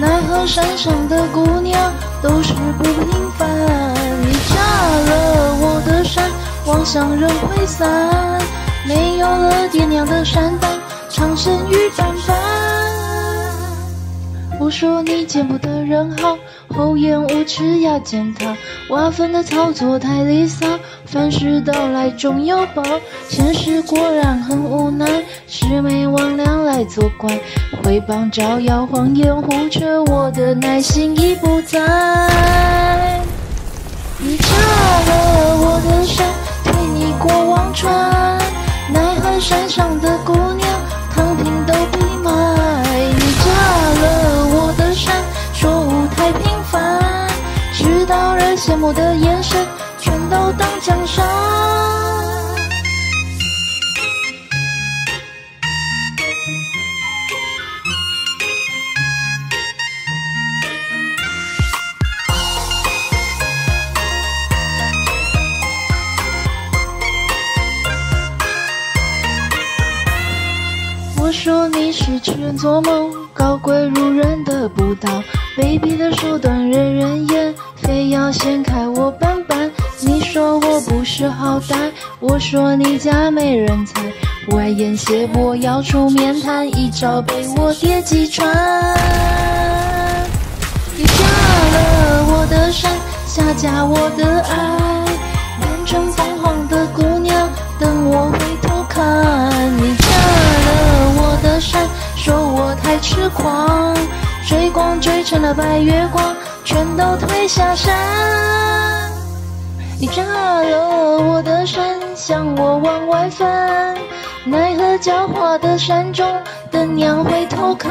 奈何山上的姑娘都是不平凡。你炸了我的山，妄想人溃散。没有了爹娘的山丹，长生雨斑斑。我说你见不得人好，厚颜无耻呀践踏，挖坟的操作太离骚，凡事到来终有报，现实果然很无奈，魍魉来作怪，毁谤招摇，谎言胡扯，我的耐心已不在。你炸了我的山，推你过忘川。奈何山上的姑娘，躺平都闭麦。你炸了我的山，说舞太平凡，直到人羡慕的眼神，全都当江山。说你是痴人做梦，高贵如人得不到，卑鄙的手段人人厌，非要掀开我板板。你说我不识好歹，我说你家没人才，外言胁迫要出面谈，一招被我跌击穿。你炸了我的山，下架我的爱，变成狂，追光追成了白月光，全都推下山。你炸了我的山，向我往外翻，奈何狡猾的山中，等娘回头看。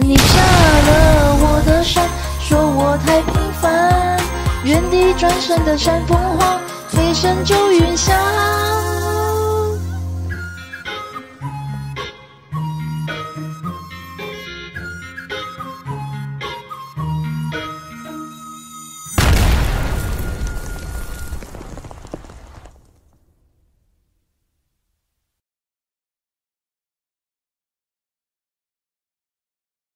你炸了我的山，说我太平凡，原地转身的山凤凰，飞身就云霄。